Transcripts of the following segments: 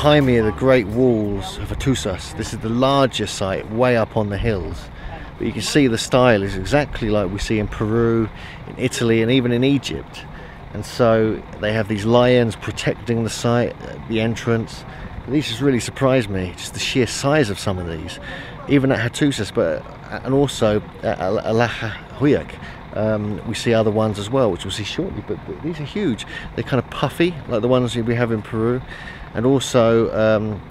Behind me are the Great Walls of Hattusas. This is the larger site way up on the hills. But you can see the style is exactly like we see in Peru, in Italy and even in Egypt. And so they have these lions protecting the site, the entrance. These just really surprised me, just the sheer size of some of these. Even at Hattusas, but and also at Alaca Höyük. Um, we see other ones as well, which we'll see shortly, but, these are huge. They're kind of puffy, like the ones we have in Peru and also um,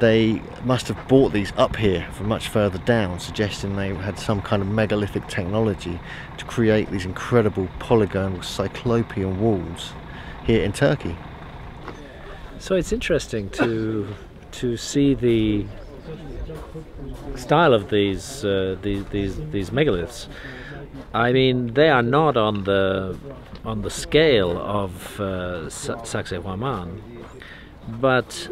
they must have brought these up here from much further down, suggesting they had some kind of megalithic technology to create these incredible polygonal cyclopean walls here in Turkey. So it's interesting to to see the style of these uh, these these these megaliths. I mean, they are not on the on the scale of uh, Sacsayhuaman, but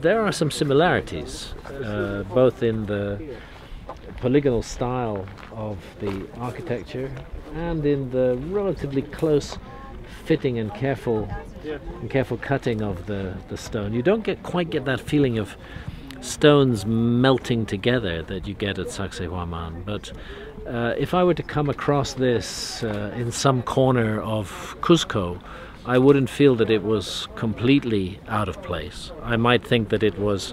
there are some similarities, uh, both in the polygonal style of the architecture and in the relatively close fitting and careful and careful cutting of the, the stone. You don't get quite get that feeling of stones melting together that you get at Sacsayhuaman, but uh, if I were to come across this uh, in some corner of Cusco, I wouldn't feel that it was completely out of place. I might think that it was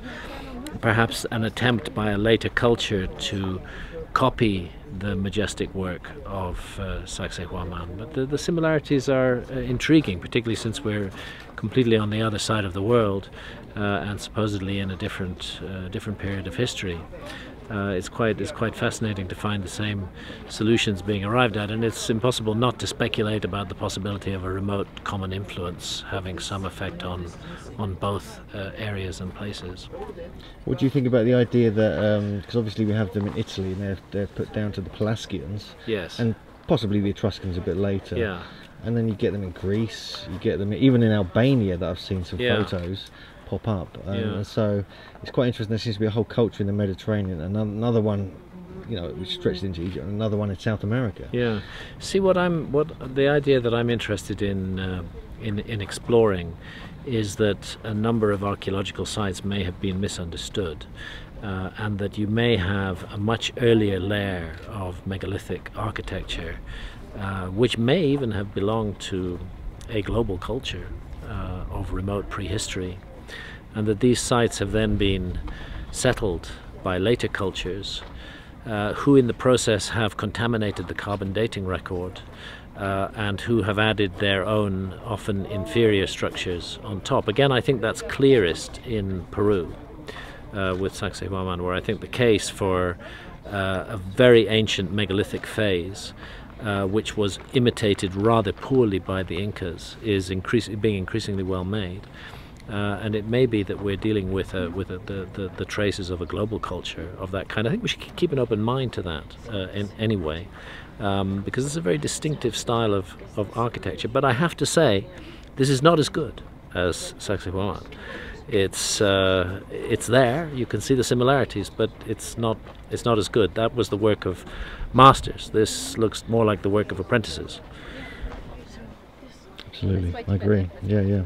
perhaps an attempt by a later culture to copy the majestic work of uh. But the, the, similarities are uh, intriguing, particularly since we're completely on the other side of the world uh, and supposedly in a different, uh, different period of history uh, it's quite it's quite fascinating to find the same solutions being arrived at, and it's impossible not to speculate about the possibility of a remote common influence having some effect on on both uh, areas and places. What do you think about the idea that because um, obviously we have them in Italy and they're they're put down to the Pelasgians, yes, and possibly the Etruscans a bit later, yeah. And then you get them in Greece, you get them even in Albania that I've seen some yeah. photos pop up. Um, yeah. So it's quite interesting. There seems to be a whole culture in the Mediterranean. Another, another one, you know, which stretches into Egypt. Another one in South America. Yeah. See what I'm what the idea that I'm interested in uh, in in exploring is that a number of archaeological sites may have been misunderstood. Uh, and that you may have a much earlier layer of megalithic architecture, uh, which may even have belonged to a global culture uh, of remote prehistory and that these sites have then been settled by later cultures uh, who in the process have contaminated the carbon dating record uh, and who have added their own often inferior structures on top. Again, I think that's clearest in Peru uh, with Sacsayhuaman, where I think the case for uh, a very ancient megalithic phase uh, which was imitated rather poorly by the Incas, is increase, being increasingly well made. Uh, and it may be that we're dealing with a, with a, the, the, the, traces of a global culture of that kind. I think we should keep an open mind to that uh, in anyway, um, because it's a very distinctive style of, of architecture. But I have to say, this is not as good as Sacsayhuaman. It's uh, it's there. You can see the similarities, but it's not it's not as good. That was the work of masters. This looks more like the work of apprentices. Absolutely, I agree. Yeah, yeah.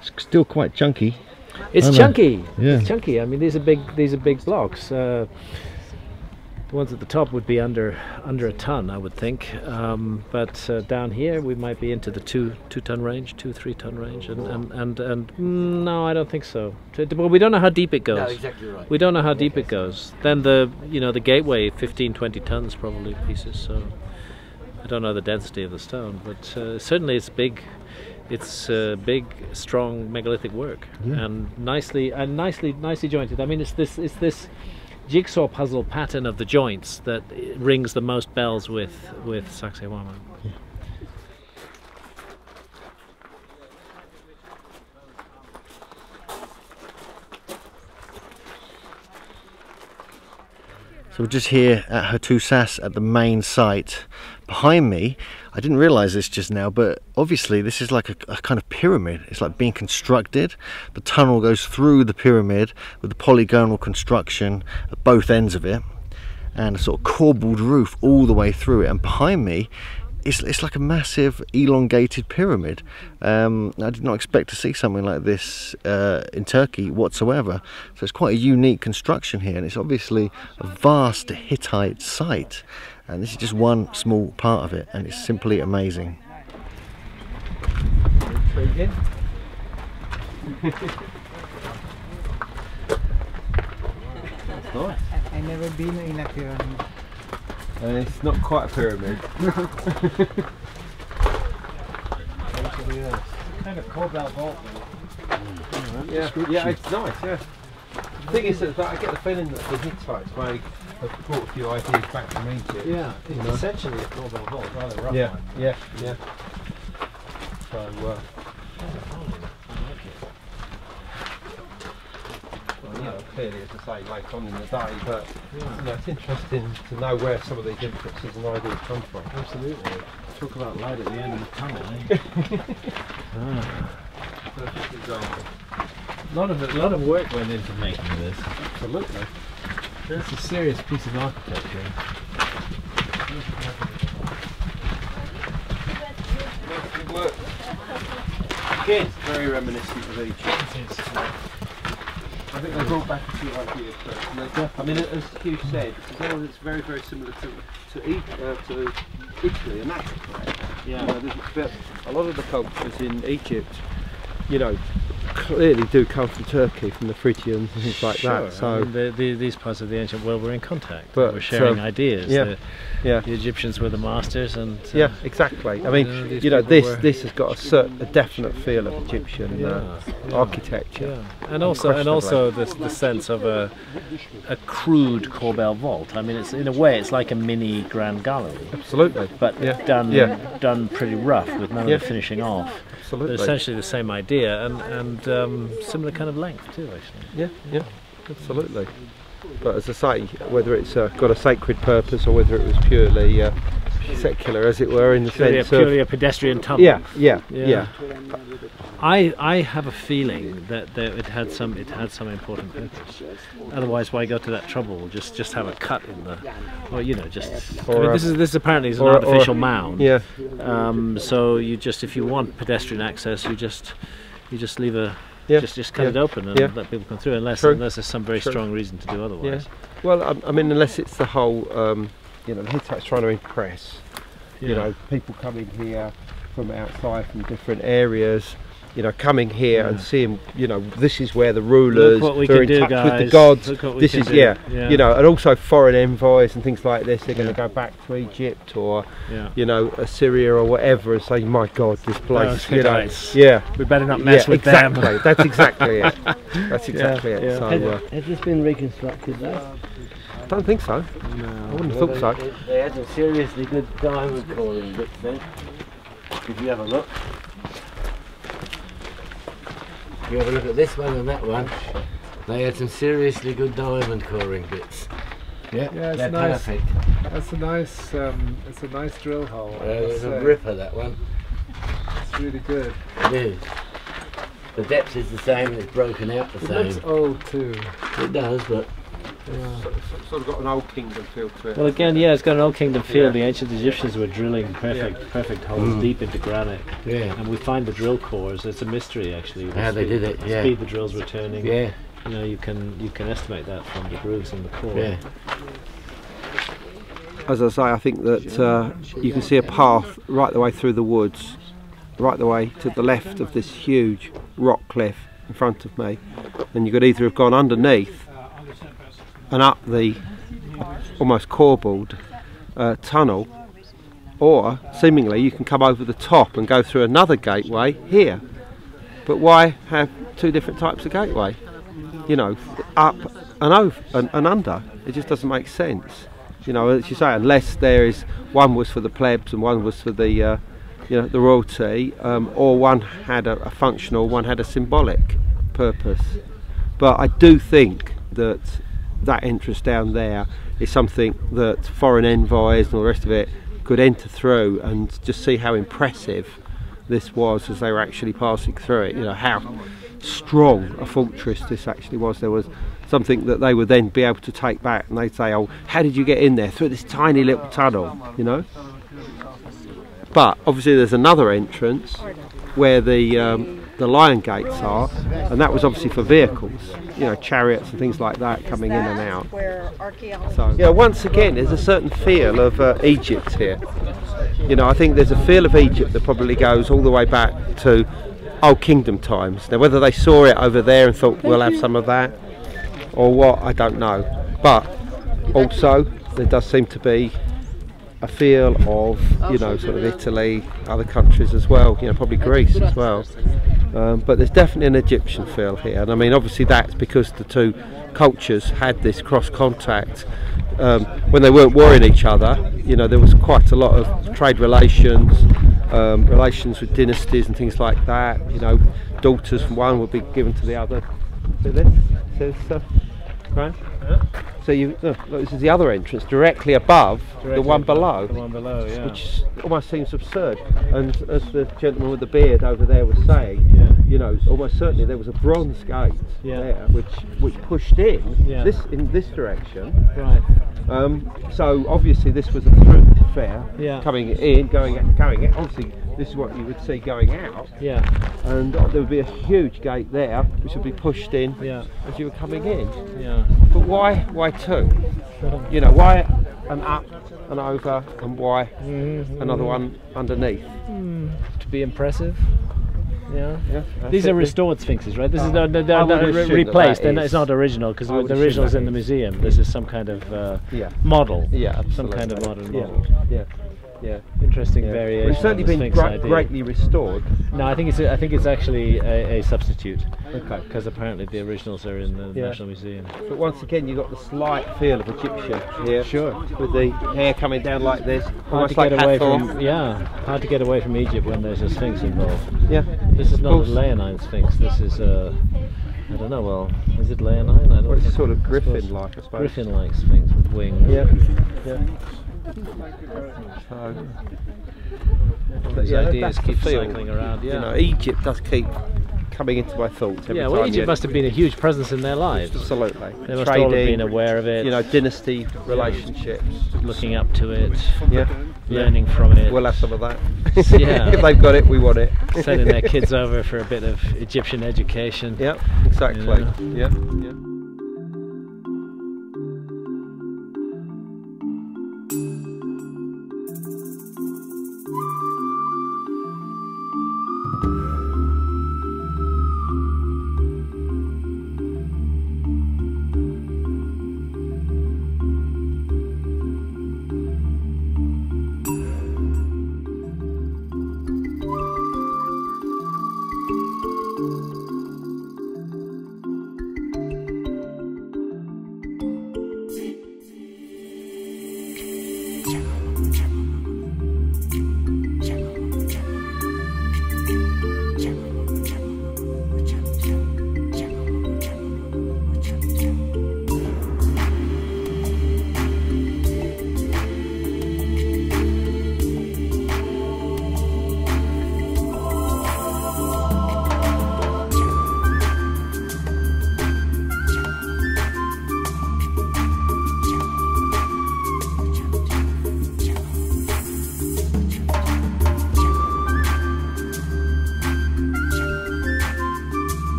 It's still quite chunky. It's chunky. Yeah. It's chunky. I mean, these are big. These are big blocks. Uh, the ones at the top would be under under a ton, I would think. Um, but uh, down here, we might be into the two two ton range, two three ton range, and and and, and mm, no, I don't think so. Well, we don't know how deep it goes. No, exactly right. We don't know how deep it goes. Then the you know the gateway, 15, 20 tons probably pieces. So I don't know the density of the stone, but uh, certainly it's big it's uh, big, strong megalithic work, yeah. and nicely and nicely nicely jointed. I mean, it's this it's this jigsaw puzzle pattern of the joints that rings the most bells with with Sacsayhuaman. Yeah. So we're just here at Hattusas at the main site. Behind me, I didn't realize this just now, but obviously this is like a, a, kind of pyramid. It's like being constructed. The tunnel goes through the pyramid with the polygonal construction at both ends of it and a sort of corbelled roof all the way through it. And behind me it's, it's like a massive elongated pyramid. Um, I did not expect to see something like this uh, in Turkey whatsoever. So it's quite a unique construction here, and it's obviously a vast Hittite site. And this is just one small part of it, and it's simply amazing. nice. I never been in a pyramid. And it's not quite a pyramid. Kind of corbel vault. Yeah, yeah, it's nice, yeah. The thing is that I get the feeling that the Hittites may have brought a few ideas back from Egypt. Yeah, You it's know? essentially a corbel vault, rather rough Yeah, one. yeah, yeah. So, uh, well, clearly, as I say, late on in the day, but you know, it's interesting to know where some of these influences and ideas come from. Absolutely. Talk about light at the end of the tunnel, eh? Perfect example. A lot of a lot of work went into making this. Absolutely. It's a serious piece of architecture. Good work. Again, very reminiscent of Egypt. I think they brought back a few ideas, but I mean, as Hugh said, it's very, very similar to to, uh, to Italy, and that's great. You know, there's- but a lot of the cultures in Egypt, you know, clearly do come from Turkey, from the Phrygians and things like Sure. that. So, I mean, the, the, these parts of the ancient world were in contact. But, we're sharing um, ideas. yeah, The, yeah. the Egyptians were the masters, and uh, Yeah, exactly. I mean, you know, you know, this were- this has got a certain, a definite feel of Egyptian uh, Yeah, yeah. architecture. Yeah, and also and also the, the sense of a a crude Corbel vault. I mean, it's in a way it's like a mini Grand Gallery, Absolutely. but Yeah. done Yeah. done pretty rough with none Yeah. of the finishing off. Absolutely. But essentially the same idea and and um, similar kind of length too, actually. Yeah, yeah, absolutely. But as I say, whether it's uh, got a sacred purpose or whether it was purely uh, secular, as it were, in the Purely, a, sense purely of a pedestrian tunnel. yeah, yeah, Yeah. yeah, I, I have a feeling that, that it had some it had some important purpose. Otherwise, why go to that trouble? Just just have a cut in the, or you know, just. I mean, a- this is this apparently is an or- or- artificial mound. yeah. Um, so you just if you want pedestrian access, you just you just leave a Yeah, just just cut yeah, it open and yeah. let people come through unless True, unless there's some very true. strong reason to do otherwise. Well, I, I mean, unless it's the whole, um, you know, the Hittites trying to impress. You know, people coming here from outside, from different areas. You know, coming here and seeing, you know, this is where the rulers what we who are can in do, touch with the gods. Look what we this can is do. yeah, Yeah. you know, and also foreign envoys and things like this. They're going to go back to Egypt or Yeah. you know Assyria or whatever and say, my God, this place, Those you know, Hittites. yeah, We better not mess yeah, with exactly. them. That's exactly it. That's exactly it. yeah. So, Has, uh, has this been reconstructed though? I don't think so. No. I wouldn't have thought so. They, they had some seriously good diamond coring bits then. If you have a look. If you have a look at this one and that one, they had some seriously good diamond coring bits. Yeah, Yeah, it's they're nice. perfect. That's a nice, um, it's a nice drill hole. Uh, I must it's a ripper that one. It's really good. It is. The depth is the same, it's broken out the It same. looks old too. It does, but Yeah. Sort of got an old kingdom feel to it. Well, again, yeah, it's got an old kingdom feel. Yeah. The ancient Egyptians were drilling perfect, perfect holes Mm. deep into granite, yeah, and we find the drill cores. It's a mystery, actually. the How they did it, the yeah. speed the drills were turning. yeah, You know, you can you can estimate that from the grooves in the core. yeah. As I say, I think that uh, you can see a path right the way through the woods, right the way to the left of this huge rock cliff in front of me. And you could either have gone underneath and up the almost corbelled uh, tunnel, or seemingly you can come over the top and go through another gateway here. But why have two different types of gateway? You know, up and over and, and under. It just doesn't make sense. You know, as you say, unless there is one was for the plebs and one was for the, uh, you know, the royalty, um, or one had a, a functional, one had a symbolic purpose. But I do think that that entrance down there is something that foreign envoys and all the rest of it could enter through and just see how impressive this was as they were actually passing through it. You know how strong a fortress this actually was. There was something that they would then be able to take back, and they'd say, "Oh, how did you get in there through this tiny little tunnel?" You know. but obviously there's another entrance where the um, the lion gates are, and that was obviously for vehicles, you know, chariots and things like that coming in and out. So yeah, once again, there's a certain feel of uh, Egypt here. You know, I think there's a feel of Egypt that probably goes all the way back to Old Kingdom times. Now, whether they saw it over there and thought we'll have some of that, or what, I don't know. But also, there does seem to be a feel of, you know, sort of Italy, other countries as well. You know, probably Greece as well. Um, but there's definitely an Egyptian feel here, and I mean, obviously that's because the two cultures had this cross contact um, when they weren't warring each other. You know, there was quite a lot of trade relations, um, relations with dynasties and things like that. You know, daughters from one would be given to the other. See this? See this stuff? Right? So you look, look, this is the other entrance directly above the one below The one below, yeah. which almost seems absurd. And as the gentleman with the beard over there was saying, Yeah. you know, almost certainly there was a bronze gate Yeah. there, which which pushed in Yeah. this in this direction. right. Um, so obviously this was a through fair Yeah. coming in, going out, going out. Obviously this is what you would see going out, Yeah. and uh, there would be a huge gate there, which would be pushed in Yeah. as you were coming in. Yeah. But why why two? You know, why an up and over, and why Mm-hmm. another one underneath? To be impressive. Yeah. Yeah, These are restored sphinxes, right? This is they're, they're, they're assume that replaced. that it's not original because the original's in the museum. This is some kind of uh, Yeah. model. Yeah, Some kind of modern model. Yeah, yeah. Yeah, interesting yeah. variation. It's certainly been gra- idea. greatly restored. No, I think it's a, I think it's actually a, a substitute Okay. because apparently the originals are in the Yeah. National Museum. But once again, you've got the slight feel of Egyptian here. Sure. With the hair coming down like this, Hard to like get away Hathor. from yeah, hard to get away from Egypt when there's a Sphinx involved. Yeah. This is not a Leonine Sphinx. This is a I don't know. Well, is it Leonine? I don't. Well, it's sort of griffin-like, I suppose. Griffin-like Sphinx with wings. Yeah. Yeah. So, but yeah, ideas keep cycling around. Yeah. You know, Egypt does keep coming into my thoughts every yeah. time Egypt must have been a huge presence in their lives. Absolutely. They must all have Trading, been aware of it. You know, dynasty relationships. looking up to it, Yeah. learning from it. We'll have some of that. Yeah. if they've got it, we want it. sending their kids over for a bit of Egyptian education. Yeah, exactly. Yeah. yeah.